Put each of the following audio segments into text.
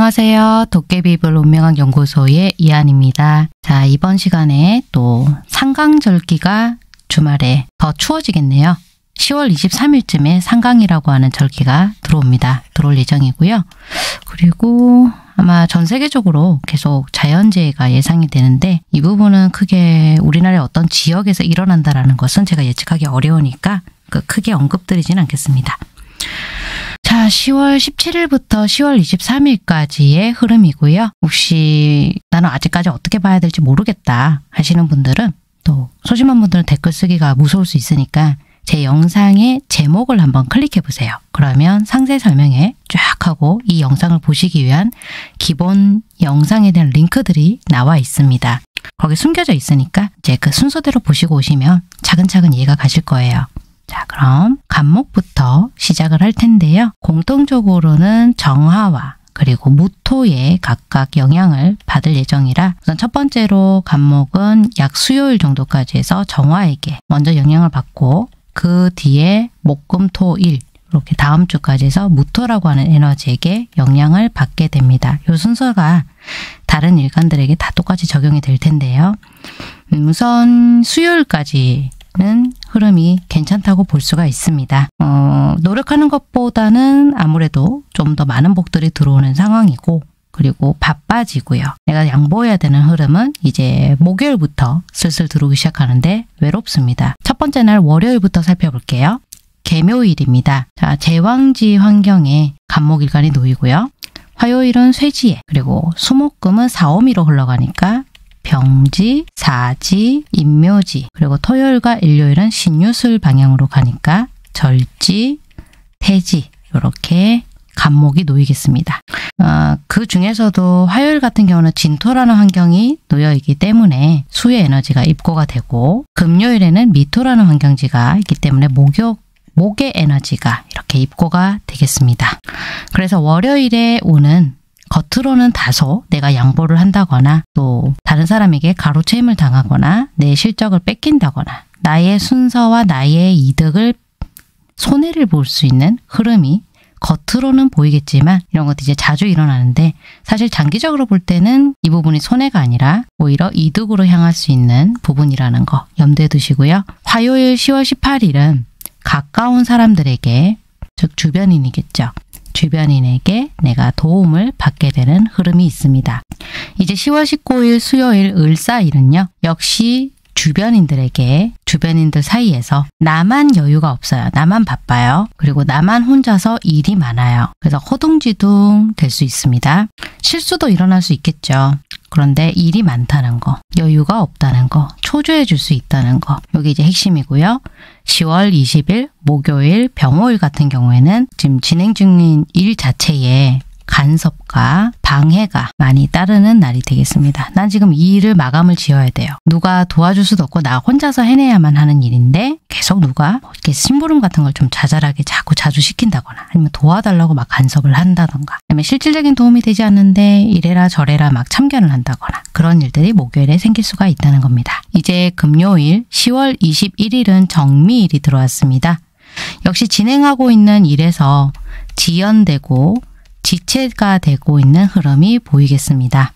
안녕하세요. 도깨비불 운명학 연구소의 이한입니다. 자, 이번 시간에 또 상강절기가 주말에 더 추워지겠네요. 10월 23일쯤에 상강이라고 하는 절기가 들어옵니다. 들어올 예정이고요. 그리고 아마 전 세계적으로 계속 자연재해가 예상이 되는데 이 부분은 크게 우리나라의 어떤 지역에서 일어난다라는 것은 제가 예측하기 어려우니까 그 크게 언급드리진 않겠습니다. 자, 10월 17일부터 10월 23일까지의 흐름이고요. 혹시 나는 아직까지 어떻게 봐야 될지 모르겠다 하시는 분들은 또 소심한 분들은 댓글 쓰기가 무서울 수 있으니까 제 영상의 제목을 한번 클릭해 보세요. 그러면 상세 설명에 쫙 하고 이 영상을 보시기 위한 기본 영상에 대한 링크들이 나와 있습니다. 거기 숨겨져 있으니까 이제 그 순서대로 보시고 오시면 차근차근 이해가 가실 거예요. 자, 그럼 간목부터 시작을 할 텐데요. 공통적으로는 정화와 그리고 무토에 각각 영향을 받을 예정이라 우선 첫 번째로 간목은 약 수요일 정도까지 해서 정화에게 먼저 영향을 받고 그 뒤에 목금토일 이렇게 다음 주까지 해서 무토라고 하는 에너지에게 영향을 받게 됩니다. 이 순서가 다른 일간들에게 다 똑같이 적용이 될 텐데요. 음, 우선 수요일까지 는 흐름이 괜찮다고 볼 수가 있습니다. 어, 노력하는 것보다는 아무래도 좀 더 많은 복들이 들어오는 상황이고 그리고 바빠지고요. 내가 양보해야 되는 흐름은 이제 목요일부터 슬슬 들어오기 시작하는데 외롭습니다. 첫 번째 날 월요일부터 살펴볼게요. 개묘일입니다. 자, 제왕지 환경에 간목일간이 놓이고요. 화요일은 쇠지에 그리고 수목금은 사오미로 흘러가니까 병지, 사지, 인묘지 그리고 토요일과 일요일은 신유술 방향으로 가니까 절지, 태지 이렇게 간목이 놓이겠습니다. 어, 그 중에서도 화요일 같은 경우는 진토라는 환경이 놓여 있기 때문에 수의 에너지가 입고가 되고 금요일에는 미토라는 환경지가 있기 때문에 목욕 목의 에너지가 이렇게 입고가 되겠습니다. 그래서 월요일에 오는 겉으로는 다소 내가 양보를 한다거나 또 다른 사람에게 가로채임을 당하거나 내 실적을 뺏긴다거나 나의 순서와 나의 이득을 손해를 볼 수 있는 흐름이 겉으로는 보이겠지만 이런 것도 이제 자주 일어나는데 사실 장기적으로 볼 때는 이 부분이 손해가 아니라 오히려 이득으로 향할 수 있는 부분이라는 거 염두에 두시고요. 화요일 10월 18일은 가까운 사람들에게 즉 주변인이겠죠. 주변인에게 내가 도움을 받게 되는 흐름이 있습니다. 이제 10월 19일 수요일 을사일은요. 역시 주변인들에게 주변인들 사이에서 나만 여유가 없어요. 나만 바빠요. 그리고 나만 혼자서 일이 많아요. 그래서 허둥지둥 될 수 있습니다. 실수도 일어날 수 있겠죠. 그런데 일이 많다는 거, 여유가 없다는 거, 초조해 질수 있다는 거, 여기 이제 핵심이고요. 10월 20일 목요일 병호일 같은 경우에는 지금 진행 중인 일 자체에 간섭과 방해가 많이 따르는 날이 되겠습니다. 난 지금 이 일을 마감을 지어야 돼요. 누가 도와줄 수도 없고 나 혼자서 해내야만 하는 일인데 계속 누가 이렇게 심부름 같은 걸 좀 자잘하게 자꾸 자주 시킨다거나 아니면 도와달라고 막 간섭을 한다던가 아니면 실질적인 도움이 되지 않는데 이래라 저래라 막 참견을 한다거나 그런 일들이 목요일에 생길 수가 있다는 겁니다. 이제 금요일 10월 21일은 정미일이 들어왔습니다. 역시 진행하고 있는 일에서 지연되고 지체가 되고 있는 흐름이 보이겠습니다.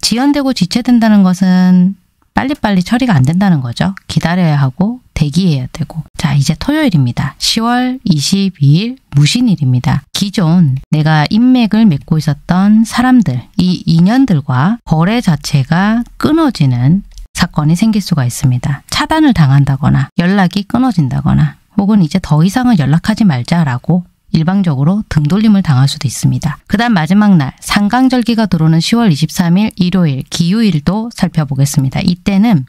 지연되고 지체된다는 것은 빨리빨리 처리가 안 된다는 거죠. 기다려야 하고 대기해야 되고 자 이제 토요일입니다. 10월 22일 무신일입니다. 기존 내가 인맥을 맺고 있었던 사람들 이 인연들과 거래 자체가 끊어지는 사건이 생길 수가 있습니다. 차단을 당한다거나 연락이 끊어진다거나 혹은 이제 더 이상은 연락하지 말자라고 일방적으로 등돌림을 당할 수도 있습니다. 그 다음 마지막 날 상강절기가 들어오는 10월 23일 일요일 기유일도 살펴보겠습니다. 이때는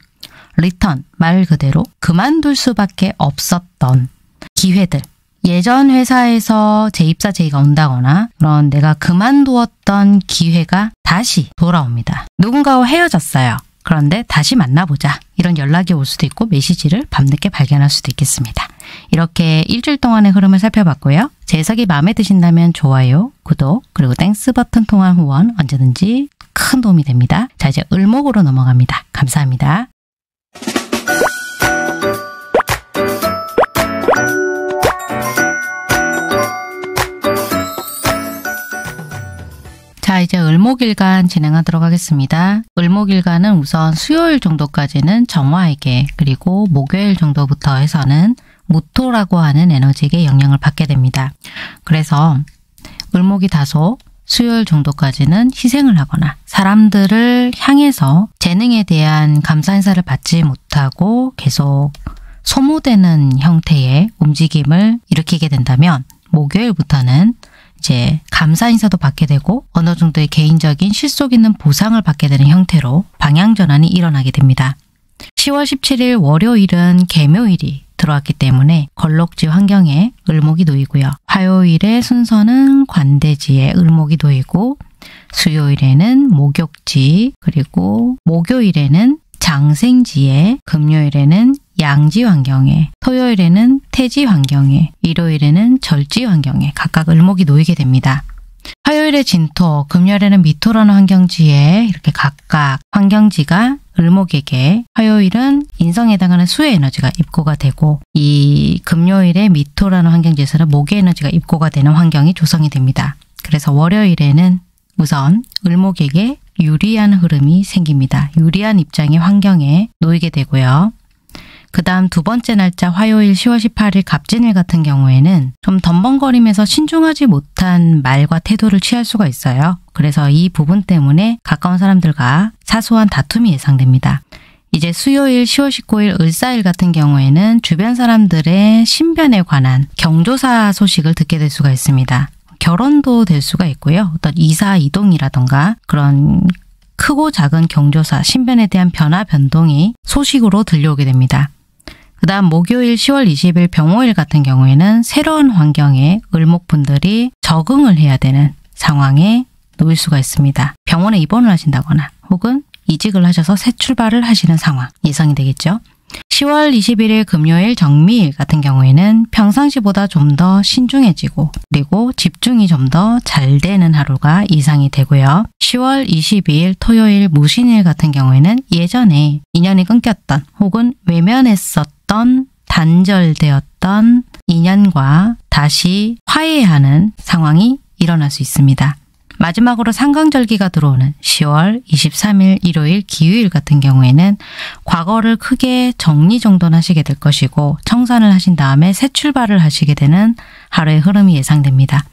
리턴 말 그대로 그만둘 수밖에 없었던 기회들 예전 회사에서 재입사 제의가 온다거나 그런 내가 그만두었던 기회가 다시 돌아옵니다. 누군가와 헤어졌어요. 그런데 다시 만나보자. 이런 연락이 올 수도 있고 메시지를 밤늦게 발견할 수도 있겠습니다. 이렇게 일주일 동안의 흐름을 살펴봤고요. 제 해석이 마음에 드신다면 좋아요, 구독, 그리고 Thanks 버튼 통한 후원 언제든지 큰 도움이 됩니다. 자, 이제 을목으로 넘어갑니다. 감사합니다. 자 이제 을목일간 진행하도록 하겠습니다. 을목일간은 우선 수요일 정도까지는 정화에게 그리고 목요일 정도부터 해서는 무토라고 하는 에너지에게 영향을 받게 됩니다. 그래서 을목이 다소 수요일 정도까지는 희생을 하거나 사람들을 향해서 재능에 대한 감사 인사를 받지 못하고 계속 소모되는 형태의 움직임을 일으키게 된다면 목요일부터는 이제 감사 인사도 받게 되고 어느 정도의 개인적인 실속 있는 보상을 받게 되는 형태로 방향 전환이 일어나게 됩니다. 10월 17일 월요일은 개묘일이 들어왔기 때문에 걸럭지 환경에 을목이 놓이고요. 화요일의 순서는 관대지에 을목이 놓이고 수요일에는 목욕지 그리고 목요일에는 장생지에 금요일에는 양지 환경에 토요일에는 태지 환경에 일요일에는 절지 환경에 각각 을목이 놓이게 됩니다. 화요일에 진토, 금요일에는 미토라는 환경지에 이렇게 각각 환경지가 을목에게 화요일은 인성에 해당하는 수의 에너지가 입고가 되고 이 금요일에 미토라는 환경지에서는 목의 에너지가 입고가 되는 환경이 조성이 됩니다. 그래서 월요일에는 우선 을목에게 유리한 흐름이 생깁니다. 유리한 입장의 환경에 놓이게 되고요. 그 다음 두 번째 날짜 화요일 10월 18일 갑진일 같은 경우에는 좀 덤벙거리면서 신중하지 못한 말과 태도를 취할 수가 있어요. 그래서 이 부분 때문에 가까운 사람들과 사소한 다툼이 예상됩니다. 이제 수요일 10월 19일 을사일 같은 경우에는 주변 사람들의 신변에 관한 경조사 소식을 듣게 될 수가 있습니다. 결혼도 될 수가 있고요. 어떤 이사 이동이라던가 그런 크고 작은 경조사, 신변에 대한 변화 변동이 소식으로 들려오게 됩니다. 그 다음 목요일 10월 20일 병호일 같은 경우에는 새로운 환경에 을목분들이 적응을 해야 되는 상황에 놓일 수가 있습니다. 병원에 입원을 하신다거나 혹은 이직을 하셔서 새 출발을 하시는 상황 예상이 되겠죠. 10월 21일 금요일 정미일 같은 경우에는 평상시보다 좀 더 신중해지고 그리고 집중이 좀 더 잘 되는 하루가 이상이 되고요. 10월 22일 토요일 무신일 같은 경우에는 예전에 인연이 끊겼던 혹은 외면했었던 단절되었던 인연과 다시 화해하는 상황이 일어날 수 있습니다. 마지막으로 상강절기가 들어오는 10월 23일 일요일 기유일 같은 경우에는 과거를 크게 정리정돈하시게 될 것이고 청산을 하신 다음에 새 출발을 하시게 되는 하루의 흐름이 예상됩니다.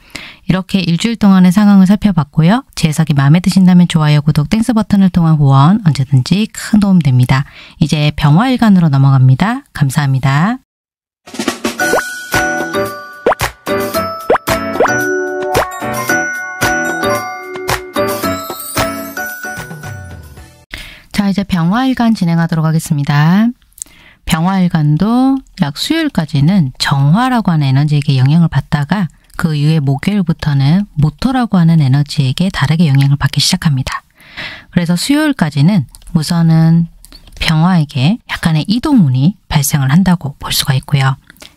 이렇게 일주일 동안의 상황을 살펴봤고요. 제 해석이 마음에 드신다면 좋아요, 구독, Thanks 버튼을 통한 후원 언제든지 큰 도움 됩니다. 이제 병화일간으로 넘어갑니다. 감사합니다. 자, 이제 병화일간 진행하도록 하겠습니다. 병화일간도 약 수요일까지는 정화라고 하는 에너지에게 영향을 받다가 그 이후에 목요일부터는 모토라고 하는 에너지에게 다르게 영향을 받기 시작합니다. 그래서 수요일까지는 우선은 병화에게 약간의 이동운이 발생을 한다고 볼 수가 있고요.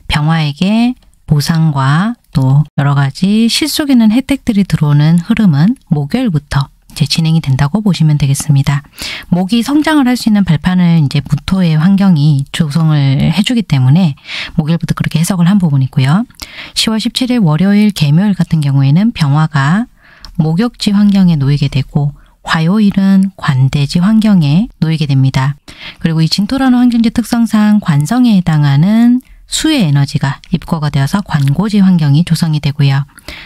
병화에게 보상과 또 여러 가지 실속 있는 혜택들이 들어오는 흐름은 목요일부터 이제 진행이 된다고 보시면 되겠습니다. 목이 성장을 할 수 있는 발판을 이제 무토의 환경이 조성을 해주기 때문에 목요일부터 그렇게 해석을 한 부분이고요. 10월 17일 월요일 개묘일 같은 경우에는 병화가 목욕지 환경에 놓이게 되고 화요일은 관대지 환경에 놓이게 됩니다. 그리고 이 진토라는 환경지 특성상 관성에 해당하는 수의 에너지가 입고가 되어서 관고지 환경이 조성이 되고요.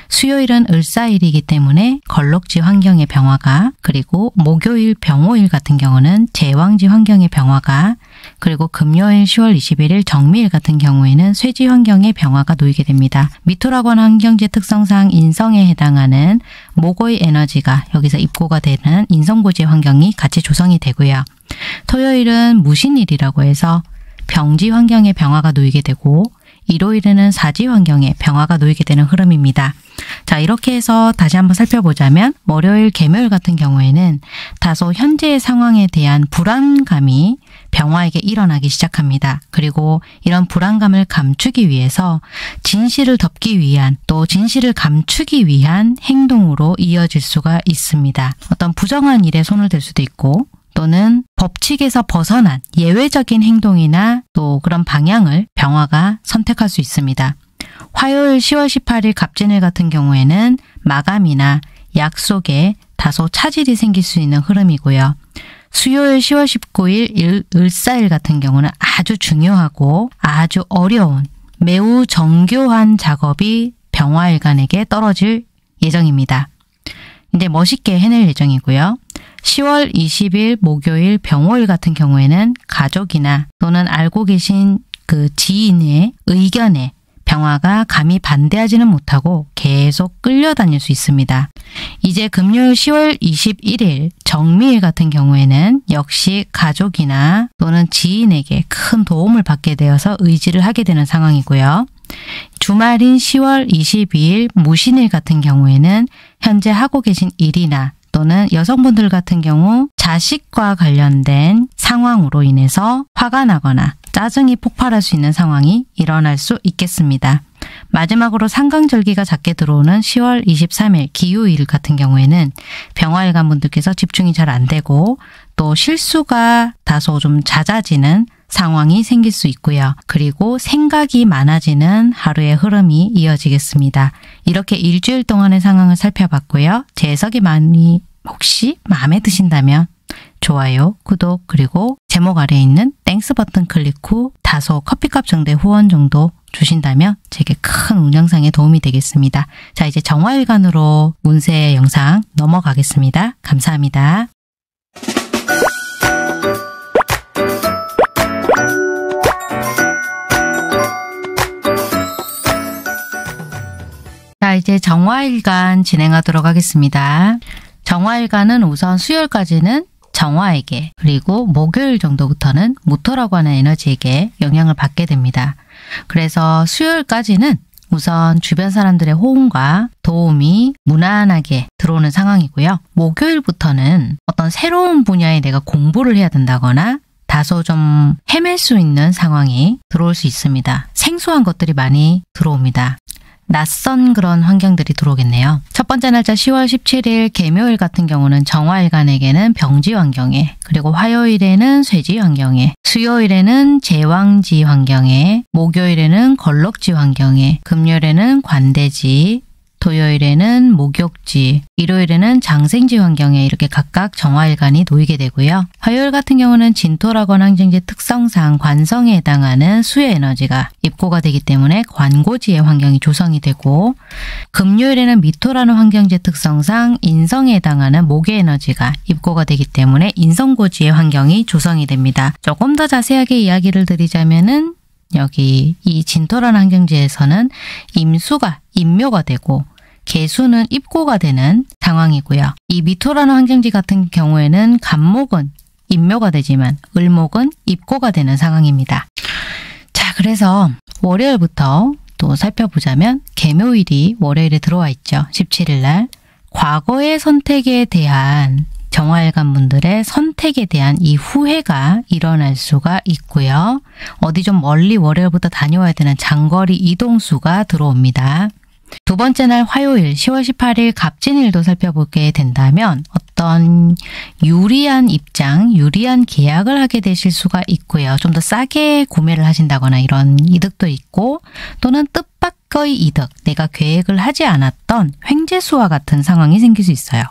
수요일은 을사일이기 때문에 걸럭지 환경의 병화가 그리고 목요일 병호일 같은 경우는 제왕지 환경의 병화가 그리고 금요일 10월 21일 정미일 같은 경우에는 쇠지 환경의 병화가 놓이게 됩니다. 미토라고 하는 환경지 특성상 인성에 해당하는 목의 에너지가 여기서 입고가 되는 인성고지 환경이 같이 조성이 되고요. 토요일은 무신일이라고 해서 병지 환경의 병화가 놓이게 되고 일요일에는 사지 환경에 병화가 놓이게 되는 흐름입니다. 자 이렇게 해서 다시 한번 살펴보자면 월요일 개묘일 같은 경우에는 다소 현재의 상황에 대한 불안감이 병화에게 일어나기 시작합니다. 그리고 이런 불안감을 감추기 위해서 진실을 덮기 위한 또 진실을 감추기 위한 행동으로 이어질 수가 있습니다. 어떤 부정한 일에 손을 댈 수도 있고 또는 법칙에서 벗어난 예외적인 행동이나 또 그런 방향을 병화가 선택할 수 있습니다. 화요일 10월 18일 갑진일 같은 경우에는 마감이나 약속에 다소 차질이 생길 수 있는 흐름이고요. 수요일 10월 19일 을사일 같은 경우는 아주 중요하고 아주 어려운 매우 정교한 작업이 병화일간에게 떨어질 예정입니다. 이제 멋있게 해낼 예정이고요. 10월 20일 목요일 병호일 같은 경우에는 가족이나 또는 알고 계신 그 지인의 의견에 병화가 감히 반대하지는 못하고 계속 끌려다닐 수 있습니다. 이제 금요일 10월 21일 정미일 같은 경우에는 역시 가족이나 또는 지인에게 큰 도움을 받게 되어서 의지를 하게 되는 상황이고요. 주말인 10월 22일 무신일 같은 경우에는 현재 하고 계신 일이나 또는 여성분들 같은 경우 자식과 관련된 상황으로 인해서 화가 나거나 짜증이 폭발할 수 있는 상황이 일어날 수 있겠습니다. 마지막으로 상강절기가 작게 들어오는 10월 23일 기후일 같은 경우에는 병화일관 분들께서 집중이 잘 안 되고 또 실수가 다소 좀 잦아지는 상황이 생길 수 있고요. 그리고 생각이 많아지는 하루의 흐름이 이어지겠습니다. 이렇게 일주일 동안의 상황을 살펴봤고요. 제 해석이 많이 혹시 마음에 드신다면 좋아요, 구독, 그리고 제목 아래에 있는 Thanks 버튼 클릭 후 다소 커피값 정도의 후원 정도 주신다면 제게 큰 운영상에 도움이 되겠습니다. 자, 이제 정화일간으로 운세 영상 넘어가겠습니다. 감사합니다. 자, 이제 정화일간 진행하도록 하겠습니다. 정화일간은 우선 수요일까지는 정화에게 그리고 목요일 정도부터는 무토라고 하는 에너지에게 영향을 받게 됩니다. 그래서 수요일까지는 우선 주변 사람들의 호응과 도움이 무난하게 들어오는 상황이고요. 목요일부터는 어떤 새로운 분야에 내가 공부를 해야 된다거나 다소 좀 헤맬 수 있는 상황이 들어올 수 있습니다. 생소한 것들이 많이 들어옵니다. 낯선 그런 환경들이 들어오겠네요. 첫 번째 날짜 10월 17일 개묘일 같은 경우는 정화일간에게는 병지 환경에 그리고 화요일에는 쇠지 환경에 수요일에는 제왕지 환경에 목요일에는 걸럭지 환경에 금요일에는 관대지 토요일에는 목욕지, 일요일에는 장생지 환경에 이렇게 각각 정화일간이 놓이게 되고요. 화요일 같은 경우는 진토라거나 항쟁지 특성상 관성에 해당하는 수의 에너지가 입고가 되기 때문에 관고지의 환경이 조성이 되고 금요일에는 미토라는 환경지 특성상 인성에 해당하는 목의 에너지가 입고가 되기 때문에 인성고지의 환경이 조성이 됩니다. 조금 더 자세하게 이야기를 드리자면은 여기 이 진토라는 환경지에서는 임수가 임묘가 되고 개수는 입고가 되는 상황이고요. 이 미토라는 환경지 같은 경우에는 간목은 임묘가 되지만 을목은 입고가 되는 상황입니다. 자, 그래서 월요일부터 또 살펴보자면 개묘일이 월요일에 들어와 있죠. 17일 날. 과거의 선택에 대한 정화일관 분들의 선택에 대한 이 후회가 일어날 수가 있고요. 어디 좀 멀리 월요일부터 다녀와야 되는 장거리 이동수가 들어옵니다. 두 번째 날 화요일 10월 18일 갑진일도 살펴보게 된다면 어떤 유리한 입장, 유리한 계약을 하게 되실 수가 있고요. 좀 더 싸게 구매를 하신다거나 이런 이득도 있고 또는 뜻밖의 이득, 내가 계획을 하지 않았던 횡재수와 같은 상황이 생길 수 있어요.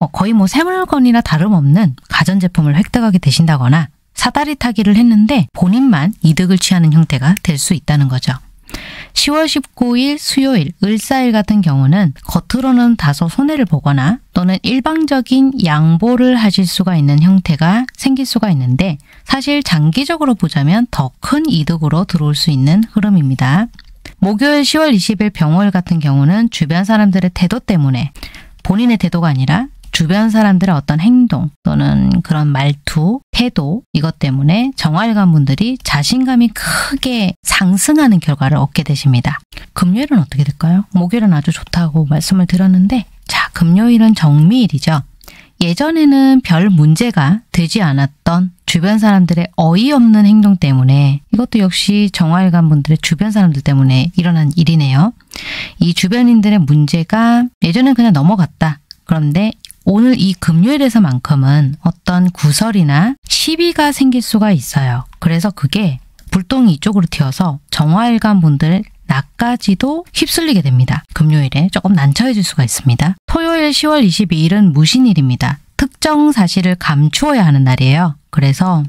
어, 거의 뭐 새물건이나 다름없는 가전제품을 획득하게 되신다거나 사다리 타기를 했는데 본인만 이득을 취하는 형태가 될 수 있다는 거죠. 10월 19일 수요일 을사일 같은 경우는 겉으로는 다소 손해를 보거나 또는 일방적인 양보를 하실 수가 있는 형태가 생길 수가 있는데 사실 장기적으로 보자면 더 큰 이득으로 들어올 수 있는 흐름입니다. 목요일 10월 20일 병월 같은 경우는 주변 사람들의 태도 때문에 본인의 태도가 아니라 주변 사람들의 어떤 행동 또는 그런 말투, 태도 이것 때문에 정활관 분들이 자신감이 크게 상승하는 결과를 얻게 되십니다. 금요일은 어떻게 될까요? 목요일은 아주 좋다고 말씀을 드렸는데 자 금요일은 정미일이죠. 예전에는 별 문제가 되지 않았던 주변 사람들의 어이없는 행동 때문에 이것도 역시 정화일관 분들의 주변 사람들 때문에 일어난 일이네요. 이 주변인들의 문제가 예전엔 그냥 넘어갔다. 그런데 오늘 이 금요일에서만큼은 어떤 구설이나 시비가 생길 수가 있어요. 그래서 그게 불똥이 이쪽으로 튀어서 정화일관 분들 낮까지도 휩쓸리게 됩니다. 금요일에 조금 난처해질 수가 있습니다. 토요일 10월 22일은 무신일입니다. 특정 사실을 감추어야 하는 날이에요. 그래서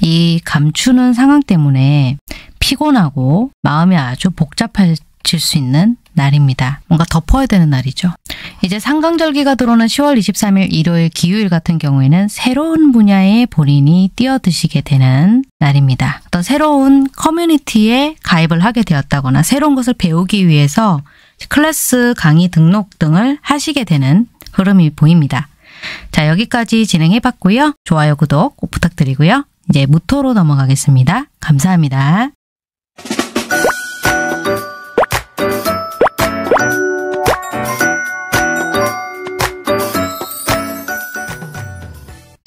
이 감추는 상황 때문에 피곤하고 마음이 아주 복잡해질 수 있는 날입니다. 뭔가 덮어야 되는 날이죠. 이제 상강절기가 들어오는 10월 23일 일요일 기요일 같은 경우에는 새로운 분야에 본인이 뛰어드시게 되는 날입니다. 어떤 새로운 커뮤니티에 가입을 하게 되었다거나 새로운 것을 배우기 위해서 클래스 강의 등록 등을 하시게 되는 흐름이 보입니다. 자 여기까지 진행해 봤고요. 좋아요, 구독 꼭 부탁드리고요. 이제 무토로 넘어가겠습니다. 감사합니다.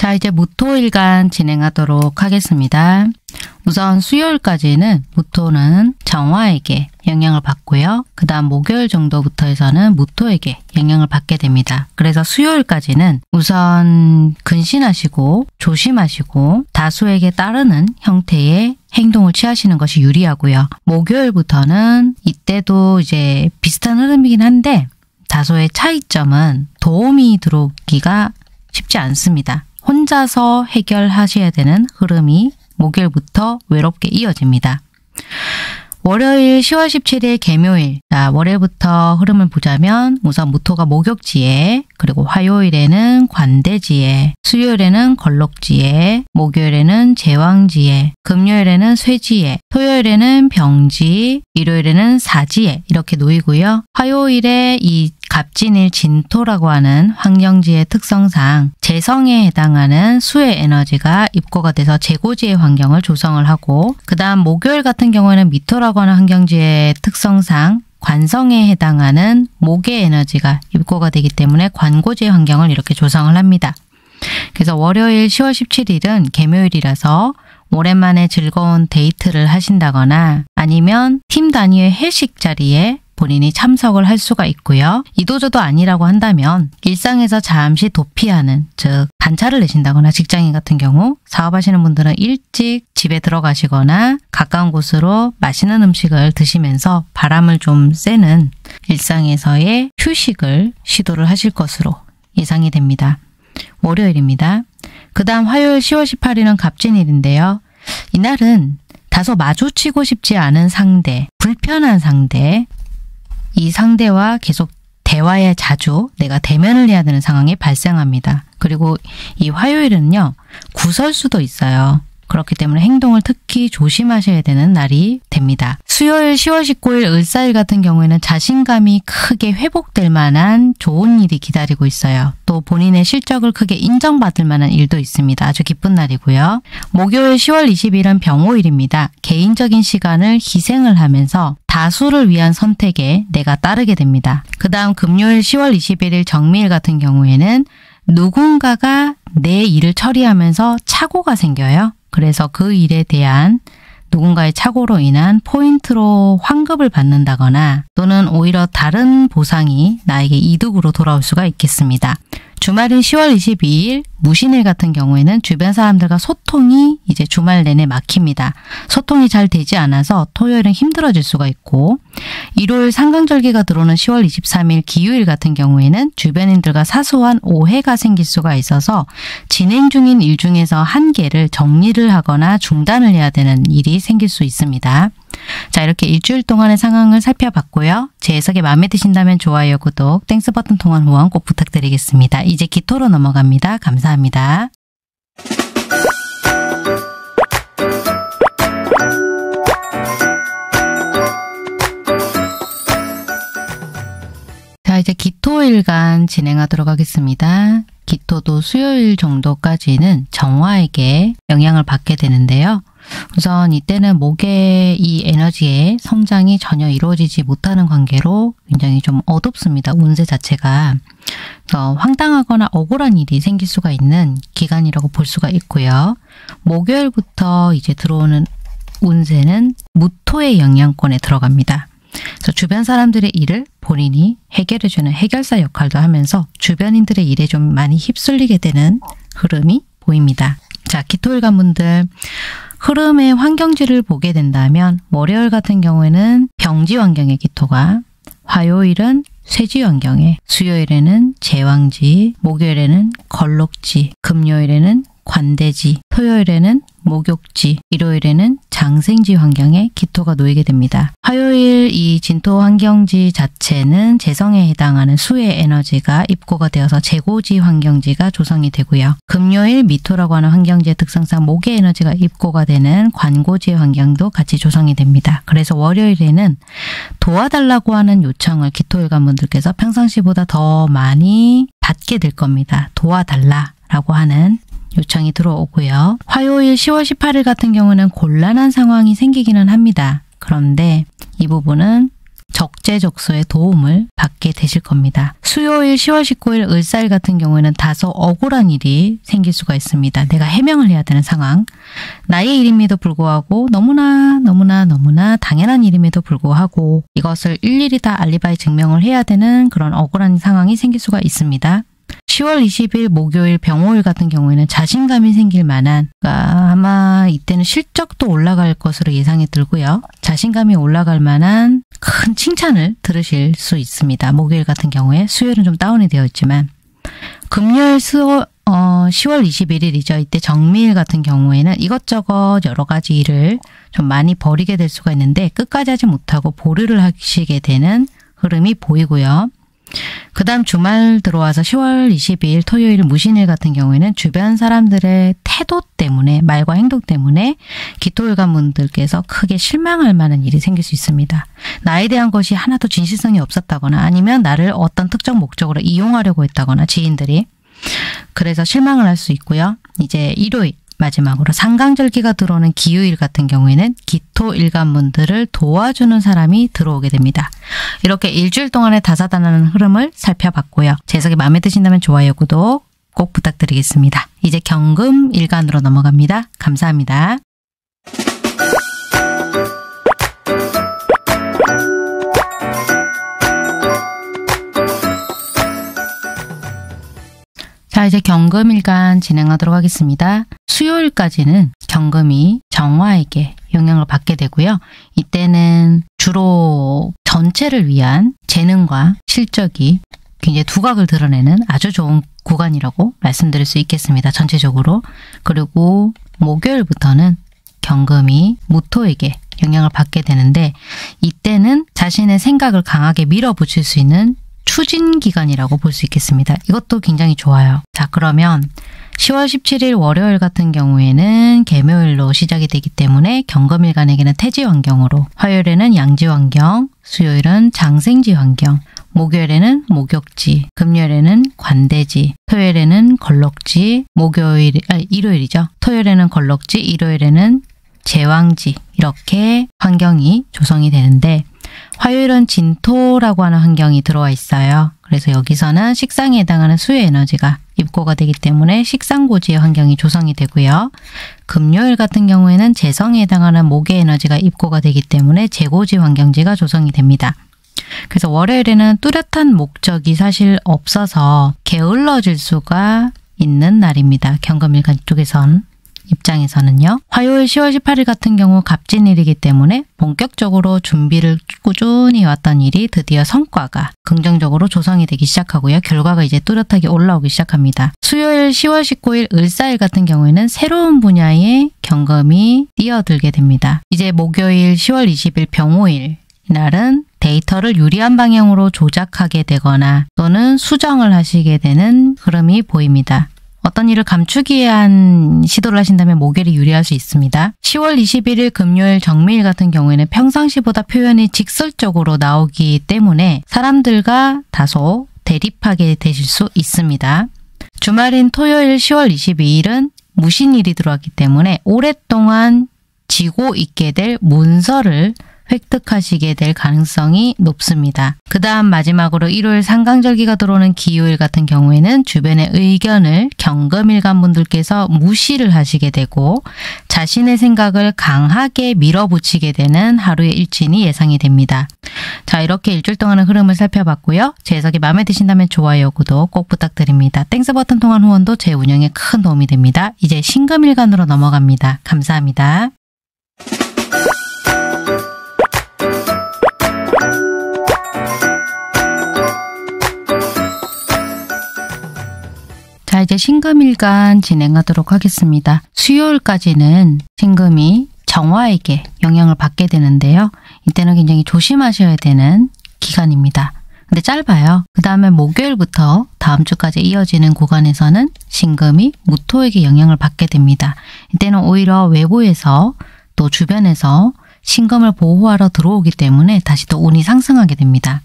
자, 이제 무토일간 진행하도록 하겠습니다. 우선 수요일까지는 무토는 정화에게 영향을 받고요. 그 다음 목요일 정도부터 해서는 무토에게 영향을 받게 됩니다. 그래서 수요일까지는 우선 근신하시고 조심하시고 다수에게 따르는 형태의 행동을 취하시는 것이 유리하고요. 목요일부터는 이때도 이제 비슷한 흐름이긴 한데 다소의 차이점은 도움이 들어오기가 쉽지 않습니다. 혼자서 해결하셔야 되는 흐름이 목요일부터 외롭게 이어집니다. 월요일 10월 17일 개묘일 자, 월요일부터 흐름을 보자면 우선 무토가 목욕지에 그리고 화요일에는 관대지에 수요일에는 걸록지에 목요일에는 제왕지에 금요일에는 쇠지에 토요일에는 병지 일요일에는 사지에 이렇게 놓이고요. 화요일에 이 갑진일 진토라고 하는 황령지의 특성상 재성에 해당하는 수의 에너지가 입고가 돼서 재고지의 환경을 조성을 하고 그 다음 목요일 같은 경우에는 미토라고 하는 환경지의 특성상 관성에 해당하는 목의 에너지가 입고가 되기 때문에 관고지의 환경을 이렇게 조성을 합니다. 그래서 월요일 10월 17일은 개묘일이라서 오랜만에 즐거운 데이트를 하신다거나 아니면 팀 단위의 회식 자리에 본인이 참석을 할 수가 있고요. 이도저도 아니라고 한다면 일상에서 잠시 도피하는 즉 단차를 내신다거나 직장인 같은 경우 사업하시는 분들은 일찍 집에 들어가시거나 가까운 곳으로 맛있는 음식을 드시면서 바람을 좀 쐬는 일상에서의 휴식을 시도를 하실 것으로 예상이 됩니다. 월요일입니다. 그 다음 화요일 10월 18일은 갑진일인데요. 이날은 다소 마주치고 싶지 않은 상대, 불편한 상대, 이 상대와 계속 대화에 자주 내가 대면을 해야 되는 상황이 발생합니다. 그리고 이 화요일은요, 구설수도 있어요. 그렇기 때문에 행동을 특히 조심하셔야 되는 날이 됩니다. 수요일 10월 19일 을사일 같은 경우에는 자신감이 크게 회복될 만한 좋은 일이 기다리고 있어요. 또 본인의 실적을 크게 인정받을 만한 일도 있습니다. 아주 기쁜 날이고요. 목요일 10월 20일은 병호일입니다. 개인적인 시간을 희생을 하면서 다수를 위한 선택에 내가 따르게 됩니다. 그 다음 금요일 10월 21일 정미일 같은 경우에는 누군가가 내 일을 처리하면서 착오가 생겨요. 그래서 그 일에 대한 누군가의 착오로 인한 포인트로 환급을 받는다거나 또는 오히려 다른 보상이 나에게 이득으로 돌아올 수가 있겠습니다. 주말인 10월 22일 무신일 같은 경우에는 주변 사람들과 소통이 이제 주말 내내 막힙니다. 소통이 잘 되지 않아서 토요일은 힘들어질 수가 있고 일요일 상강절기가 들어오는 10월 23일 기요일 같은 경우에는 주변인들과 사소한 오해가 생길 수가 있어서 진행 중인 일 중에서 한 개를 정리를 하거나 중단을 해야 되는 일이 생길 수 있습니다. 자 이렇게 일주일 동안의 상황을 살펴봤고요. 제 해석이 마음에 드신다면 좋아요, 구독, Thanks 버튼 통한 후원 꼭 부탁드리겠습니다. 이제 기토로 넘어갑니다. 감사합니다. 자 이제 기토일간 진행하도록 하겠습니다. 기토도 수요일 정도까지는 정화에게 영향을 받게 되는데요. 우선 이때는 목의 이 에너지의 성장이 전혀 이루어지지 못하는 관계로 굉장히 좀 어둡습니다. 운세 자체가. 어, 황당하거나 억울한 일이 생길 수가 있는 기간이라고 볼 수가 있고요. 목요일부터 이제 들어오는 운세는 무토의 영향권에 들어갑니다. 그래서 주변 사람들의 일을 본인이 해결해주는 해결사 역할도 하면서 주변인들의 일에 좀 많이 휩쓸리게 되는 흐름이 보입니다. 자, 기토일관 분들 흐름의 환경지를 보게 된다면 월요일 같은 경우에는 병지 환경의 기토가 화요일은 쇠지 환경에 수요일에는 제왕지, 목요일에는 걸록지, 금요일에는 관대지, 토요일에는 목욕지, 일요일에는 장생지 환경에 기토가 놓이게 됩니다. 화요일 이 진토 환경지 자체는 재성에 해당하는 수의 에너지가 입고가 되어서 재고지 환경지가 조성이 되고요. 금요일 미토라고 하는 환경지의 특성상 목의 에너지가 입고가 되는 관고지의 환경도 같이 조성이 됩니다. 그래서 월요일에는 도와달라고 하는 요청을 기토일관 분들께서 평상시보다 더 많이 받게 될 겁니다. 도와달라 라고 하는 요청이 들어오고요. 화요일 10월 18일 같은 경우는 곤란한 상황이 생기기는 합니다. 그런데 이 부분은 적재적소의 도움을 받게 되실 겁니다. 수요일 10월 19일 을사일 같은 경우에는 다소 억울한 일이 생길 수가 있습니다. 내가 해명을 해야 되는 상황. 나의 일임에도 불구하고 너무나 너무나 너무나 당연한 일임에도 불구하고 이것을 일일이 다 알리바이 증명을 해야 되는 그런 억울한 상황이 생길 수가 있습니다. 10월 20일 목요일 병호일 같은 경우에는 자신감이 생길 만한 그러니까 아마 이때는 실적도 올라갈 것으로 예상이 들고요. 자신감이 올라갈 만한 큰 칭찬을 들으실 수 있습니다. 목요일 같은 경우에 수요일은 좀 다운이 되어 있지만 금요일 수어, 어, 10월 21일이죠. 이때 정미일 같은 경우에는 이것저것 여러 가지 일을 좀 많이 버리게 될 수가 있는데 끝까지 하지 못하고 보류를 하시게 되는 흐름이 보이고요. 그 다음 주말 들어와서 10월 22일 토요일 무신일 같은 경우에는 주변 사람들의 태도 때문에 말과 행동 때문에 기토일관 분들께서 크게 실망할 만한 일이 생길 수 있습니다. 나에 대한 것이 하나도 진실성이 없었다거나 아니면 나를 어떤 특정 목적으로 이용하려고 했다거나 지인들이 그래서 실망을 할 수 있고요. 이제 일요일 마지막으로 상강절기가 들어오는 기후일 같은 경우에는 기토 일간분들을 도와주는 사람이 들어오게 됩니다. 이렇게 일주일 동안의 다사다난한 흐름을 살펴봤고요. 재석이 마음에 드신다면 좋아요, 구독 꼭 부탁드리겠습니다. 이제 경금 일간으로 넘어갑니다. 감사합니다. 자 이제 경금일간 진행하도록 하겠습니다. 수요일까지는 경금이 정화에게 영향을 받게 되고요. 이때는 주로 전체를 위한 재능과 실적이 굉장히 두각을 드러내는 아주 좋은 구간이라고 말씀드릴 수 있겠습니다. 전체적으로. 그리고 목요일부터는 경금이 무토에게 영향을 받게 되는데 이때는 자신의 생각을 강하게 밀어붙일 수 있는 추진 기간이라고 볼 수 있겠습니다. 이것도 굉장히 좋아요. 자 그러면 10월 17일 월요일 같은 경우에는 개묘일로 시작이 되기 때문에 경금일간에게는 태지 환경으로 화요일에는 양지 환경, 수요일은 장생지 환경, 목요일에는 목욕지, 금요일에는 관대지, 토요일에는 걸럭지, 목요일, 아, 일요일이죠. 토요일에는 걸럭지, 일요일에는 제왕지 이렇게 환경이 조성이 되는데 화요일은 진토라고 하는 환경이 들어와 있어요. 그래서 여기서는 식상에 해당하는 수의 에너지가 입고가 되기 때문에 식상고지의 환경이 조성이 되고요. 금요일 같은 경우에는 재성에 해당하는 목의 에너지가 입고가 되기 때문에 재고지 환경지가 조성이 됩니다. 그래서 월요일에는 뚜렷한 목적이 사실 없어서 게을러질 수가 있는 날입니다. 경금일간 쪽에선. 입장에서는요. 화요일 10월 18일 같은 경우 갑진일이기 때문에 본격적으로 준비를 꾸준히 왔던 일이 드디어 성과가 긍정적으로 조성이 되기 시작하고요. 결과가 이제 뚜렷하게 올라오기 시작합니다. 수요일 10월 19일 을사일 같은 경우에는 새로운 분야의 경험이 뛰어들게 됩니다. 이제 목요일 10월 20일 병호일 이날은 데이터를 유리한 방향으로 조작하게 되거나 또는 수정을 하시게 되는 흐름이 보입니다. 어떤 일을 감추기 위한 시도를 하신다면 목요일이 유리할 수 있습니다. 10월 21일 금요일 정미일 같은 경우에는 평상시보다 표현이 직설적으로 나오기 때문에 사람들과 다소 대립하게 되실 수 있습니다. 주말인 토요일 10월 22일은 무신일이 들어왔기 때문에 오랫동안 지고 있게 될 문서를 획득하시게 될 가능성이 높습니다. 그 다음 마지막으로 일요일 상강절기가 들어오는 기유일 같은 경우에는 주변의 의견을 경금일간 분들께서 무시를 하시게 되고 자신의 생각을 강하게 밀어붙이게 되는 하루의 일진이 예상이 됩니다. 자 이렇게 일주일 동안의 흐름을 살펴봤고요. 제 해석이 마음에 드신다면 좋아요, 구독 꼭 부탁드립니다. Thanks 버튼 통한 후원도 제 운영에 큰 도움이 됩니다. 이제 신금일간으로 넘어갑니다. 감사합니다. 자 이제 신금일간 진행하도록 하겠습니다. 수요일까지는 신금이 정화에게 영향을 받게 되는데요. 이때는 굉장히 조심하셔야 되는 기간입니다. 근데 짧아요. 그 다음에 목요일부터 다음 주까지 이어지는 구간에서는 신금이 무토에게 영향을 받게 됩니다. 이때는 오히려 외부에서 또 주변에서 신금을 보호하러 들어오기 때문에 다시 또 운이 상승하게 됩니다.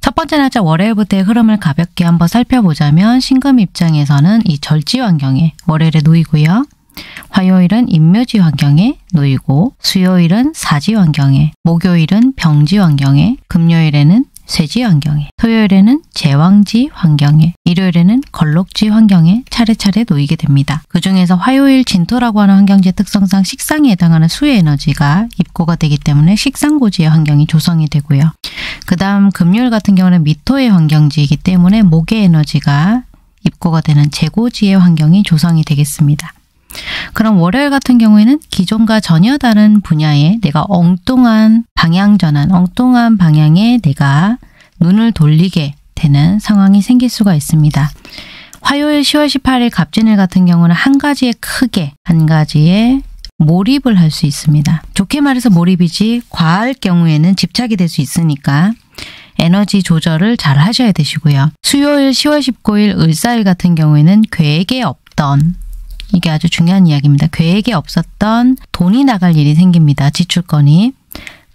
첫 번째 날짜 월요일부터의 흐름을 가볍게 한번 살펴보자면 신금 입장에서는 이 절지 환경에 월요일에 놓이고요. 화요일은 인묘지 환경에 놓이고 수요일은 사지 환경에 목요일은 병지 환경에 금요일에는 쇠지 환경에, 토요일에는 제왕지 환경에, 일요일에는 걸록지 환경에 차례차례 놓이게 됩니다. 그 중에서 화요일 진토라고 하는 환경지의 특성상 식상에 해당하는 수의 에너지가 입고가 되기 때문에 식상고지의 환경이 조성이 되고요. 그 다음 금요일 같은 경우는 미토의 환경지이기 때문에 목의 에너지가 입고가 되는 재고지의 환경이 조성이 되겠습니다. 그럼 월요일 같은 경우에는 기존과 전혀 다른 분야에 내가 엉뚱한 방향 전환, 엉뚱한 방향에 내가 눈을 돌리게 되는 상황이 생길 수가 있습니다. 화요일 10월 18일 갑진일 같은 경우는 한 가지에 크게 한 가지에 몰입을 할 수 있습니다. 좋게 말해서 몰입이지 과할 경우에는 집착이 될 수 있으니까 에너지 조절을 잘 하셔야 되시고요. 수요일 10월 19일 을사일 같은 경우에는 계획에 없던 이게 아주 중요한 이야기입니다. 계획에 없었던 돈이 나갈 일이 생깁니다. 지출건이.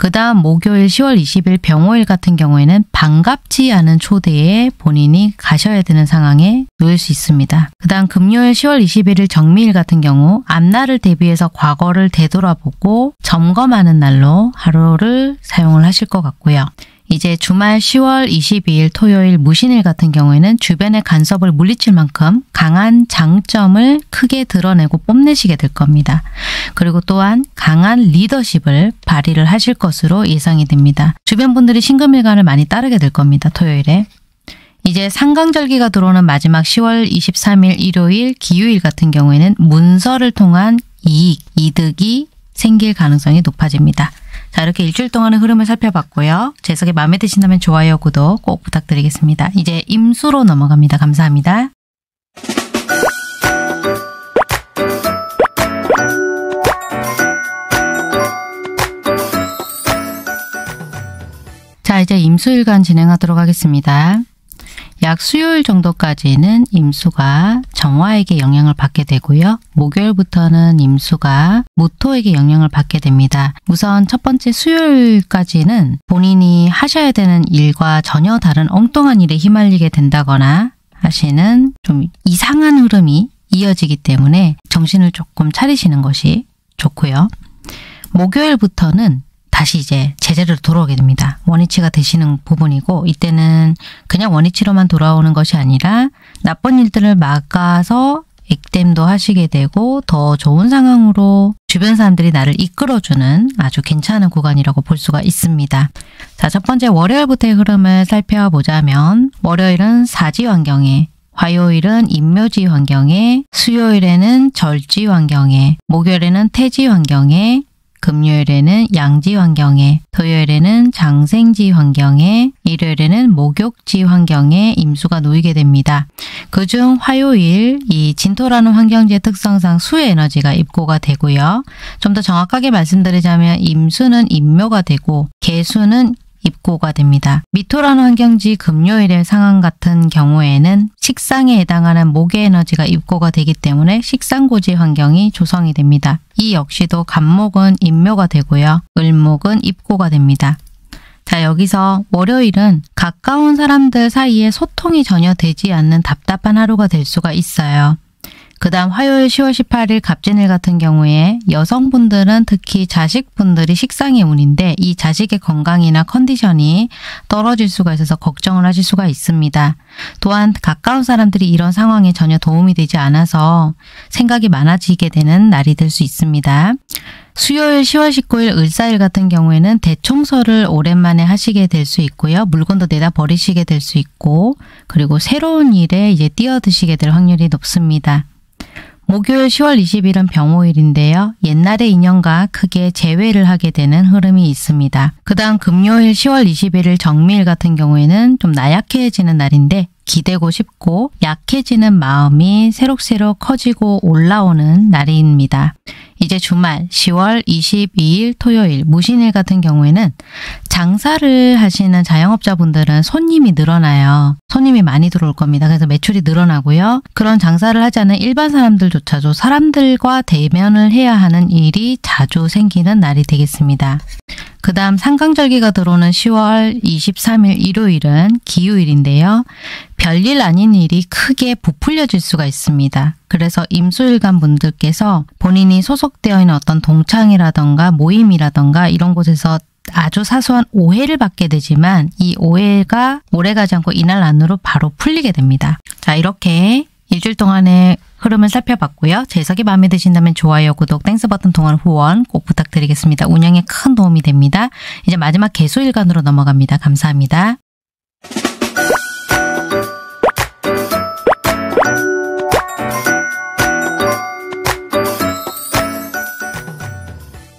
그 다음 목요일 10월 20일 병호일 같은 경우에는 반갑지 않은 초대에 본인이 가셔야 되는 상황에 놓일 수 있습니다. 그 다음 금요일 10월 21일 정미일 같은 경우 앞날을 대비해서 과거를 되돌아보고 점검하는 날로 하루를 사용을 하실 것 같고요. 이제 주말 10월 22일 토요일 무신일 같은 경우에는 주변의 간섭을 물리칠 만큼 강한 장점을 크게 드러내고 뽐내시게 될 겁니다. 그리고 또한 강한 리더십을 발휘를 하실 것으로 예상이 됩니다. 주변 분들이 신금일간을 많이 따르게 될 겁니다. 토요일에. 이제 상강절기가 들어오는 마지막 10월 23일 일요일 기유일 같은 경우에는 문서를 통한 이익, 이득이 생길 가능성이 높아집니다. 자 이렇게 일주일 동안의 흐름을 살펴봤고요. 제석이 마음에 드신다면 좋아요, 구독 꼭 부탁드리겠습니다. 이제 임수로 넘어갑니다. 감사합니다. 자 이제 임수일간 진행하도록 하겠습니다. 약 수요일 정도까지는 임수가 정화에게 영향을 받게 되고요. 목요일부터는 임수가 무토에게 영향을 받게 됩니다. 우선 첫 번째 수요일까지는 본인이 하셔야 되는 일과 전혀 다른 엉뚱한 일에 휘말리게 된다거나 하시는 좀 이상한 흐름이 이어지기 때문에 정신을 조금 차리시는 것이 좋고요. 목요일부터는 다시 이제 제자리로 돌아오게 됩니다. 원위치가 되시는 부분이고 이때는 그냥 원위치로만 돌아오는 것이 아니라 나쁜 일들을 막아서 액땜도 하시게 되고 더 좋은 상황으로 주변 사람들이 나를 이끌어주는 아주 괜찮은 구간이라고 볼 수가 있습니다. 자, 첫 번째 월요일부터의 흐름을 살펴보자면 월요일은 사지 환경에 화요일은 인묘지 환경에 수요일에는 절지 환경에 목요일에는 태지 환경에 금요일에는 양지 환경에, 토요일에는 장생지 환경에, 일요일에는 목욕지 환경에 임수가 놓이게 됩니다. 그중 화요일 이 진토라는 환경지의 특성상 수의 에너지가 입고가 되고요. 좀 더 정확하게 말씀드리자면 임수는 임묘가 되고 개수는 입고가 됩니다. 미토라는 환경지 금요일의 상황 같은 경우에는 식상에 해당하는 목의 에너지가 입고가 되기 때문에 식상고지 환경이 조성이 됩니다. 이 역시도 간목은 인묘가 되고요. 을목은 입고가 됩니다. 자 여기서 월요일은 가까운 사람들 사이에 소통이 전혀 되지 않는 답답한 하루가 될 수가 있어요. 그 다음 화요일 10월 18일 갑진일 같은 경우에 여성분들은 특히 자식분들이 식상의 운인데 이 자식의 건강이나 컨디션이 떨어질 수가 있어서 걱정을 하실 수가 있습니다. 또한 가까운 사람들이 이런 상황에 전혀 도움이 되지 않아서 생각이 많아지게 되는 날이 될 수 있습니다. 수요일 10월 19일 을사일 같은 경우에는 대청소를 오랜만에 하시게 될 수 있고요. 물건도 내다 버리시게 될 수 있고 그리고 새로운 일에 이제 뛰어드시게 될 확률이 높습니다. 목요일 10월 20일은 병호일인데요. 옛날의 인연과 크게 재회를 하게 되는 흐름이 있습니다. 그 다음 금요일 10월 21일 정미일 같은 경우에는 좀 나약해지는 날인데 기대고 싶고 약해지는 마음이 새록새록 커지고 올라오는 날입니다. 이 제 주말 10월 22일 토요일 무신일 같은 경우에는 장사를 하시는 자영업자분들은 손님이 늘어나요. 손님이 많이 들어올 겁니다. 그래서 매출이 늘어나고요. 그런 장사를 하지 않는 일반 사람들조차도 사람들과 대면을 해야 하는 일이 자주 생기는 날이 되겠습니다. 그 다음 상강절기가 들어오는 10월 23일 일요일은 기후일인데요. 별일 아닌 일이 크게 부풀려질 수가 있습니다. 그래서 임수일간 분들께서 본인이 소속되어 있는 어떤 동창이라던가 모임이라던가 이런 곳에서 아주 사소한 오해를 받게 되지만 이 오해가 오래가지 않고 이날 안으로 바로 풀리게 됩니다. 자 이렇게 일주일 동안의 흐름을 살펴봤고요. 제 해석이 마음에 드신다면 좋아요, 구독, Thanks 버튼 통한 후원 꼭 부탁드리겠습니다. 운영에 큰 도움이 됩니다. 이제 마지막 계수일간으로 넘어갑니다. 감사합니다.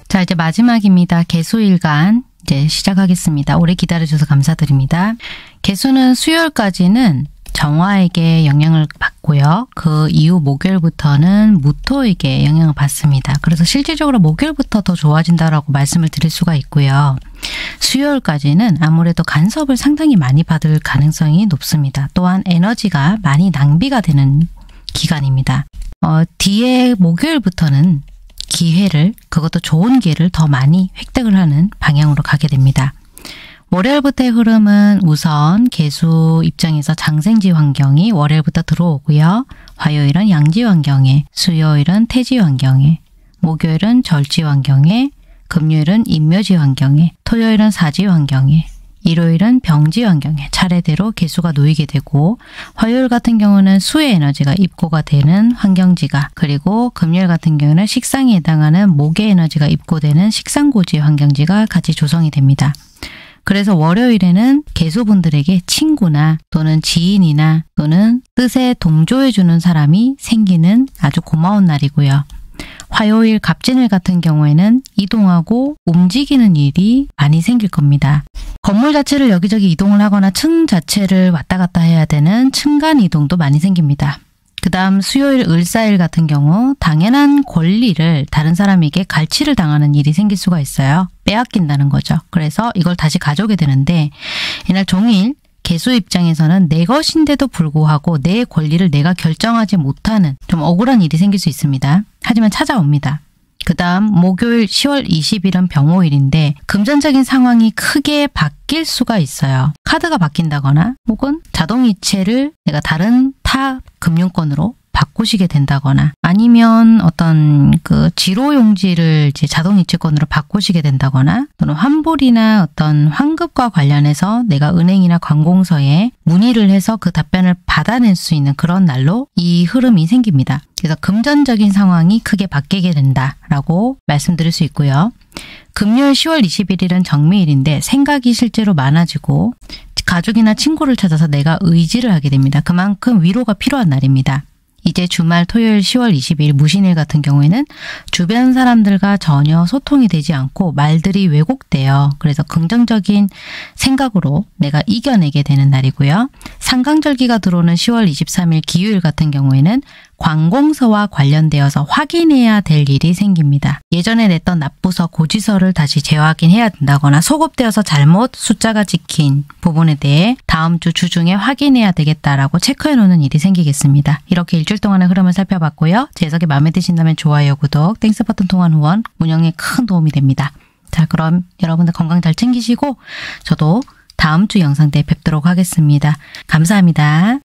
자 이제 마지막입니다. 개수일간 이제 시작하겠습니다. 오래 기다려주셔서 감사드립니다. 개수는 수요일까지는 정화에게 영향을 받고요. 그 이후 목요일부터는 무토에게 영향을 받습니다. 그래서 실질적으로 목요일부터 더 좋아진다라고 말씀을 드릴 수가 있고요. 수요일까지는 아무래도 간섭을 상당히 많이 받을 가능성이 높습니다. 또한 에너지가 많이 낭비가 되는 기간입니다. 어, 뒤에 목요일부터는 기회를 그것도 좋은 기회를 더 많이 획득을 하는 방향으로 가게 됩니다. 월요일부터의 흐름은 우선 개수 입장에서 장생지 환경이 월요일부터 들어오고요. 화요일은 양지 환경에, 수요일은 태지 환경에, 목요일은 절지 환경에, 금요일은 인묘지 환경에, 토요일은 사지 환경에, 일요일은 병지 환경에 차례대로 개수가 놓이게 되고 화요일 같은 경우는 수의 에너지가 입고가 되는 환경지가 그리고 금요일 같은 경우는 식상에 해당하는 목의 에너지가 입고되는 식상고지 환경지가 같이 조성이 됩니다. 그래서 월요일에는 개수분들에게 친구나 또는 지인이나 또는 뜻에 동조해주는 사람이 생기는 아주 고마운 날이고요. 화요일 갑진일 같은 경우에는 이동하고 움직이는 일이 많이 생길 겁니다. 건물 자체를 여기저기 이동을 하거나 층 자체를 왔다 갔다 해야 되는 층간 이동도 많이 생깁니다. 그 다음 수요일 을사일 같은 경우 당연한 권리를 다른 사람에게 갈취를 당하는 일이 생길 수가 있어요. 빼앗긴다는 거죠. 그래서 이걸 다시 가져오게 되는데 이날 종일 개수 입장에서는 내 것인데도 불구하고 내 권리를 내가 결정하지 못하는 좀 억울한 일이 생길 수 있습니다. 하지만 찾아옵니다. 그 다음 목요일 10월 20일은 병호일인데 금전적인 상황이 크게 바뀔 수가 있어요. 카드가 바뀐다거나 혹은 자동이체를 내가 다른 타 금융권으로 바꾸시게 된다거나 아니면 어떤 그 지로 용지를 이제 자동 이체권으로 바꾸시게 된다거나 또는 환불이나 어떤 환급과 관련해서 내가 은행이나 관공서에 문의를 해서 그 답변을 받아낼 수 있는 그런 날로 이 흐름이 생깁니다. 그래서 금전적인 상황이 크게 바뀌게 된다라고 말씀드릴 수 있고요. 금요일 10월 21일은 정미일인데 생각이 실제로 많아지고 가족이나 친구를 찾아서 내가 의지를 하게 됩니다. 그만큼 위로가 필요한 날입니다. 이제 주말 토요일 10월 20일 무신일 같은 경우에는 주변 사람들과 전혀 소통이 되지 않고 말들이 왜곡돼요. 그래서 긍정적인 생각으로 내가 이겨내게 되는 날이고요. 상강절기가 들어오는 10월 23일 기후일 같은 경우에는 관공서와 관련되어서 확인해야 될 일이 생깁니다. 예전에 냈던 납부서, 고지서를 다시 재확인해야 된다거나 소급되어서 잘못 숫자가 찍힌 부분에 대해 다음 주 주중에 확인해야 되겠다라고 체크해 놓는 일이 생기겠습니다. 이렇게 일주일 동안의 흐름을 살펴봤고요. 제 해석이 마음에 드신다면 좋아요, 구독, Thanks 버튼 통한 후원, 운영에 큰 도움이 됩니다. 자 그럼 여러분들 건강 잘 챙기시고 저도 다음 주 영상 때 뵙도록 하겠습니다. 감사합니다.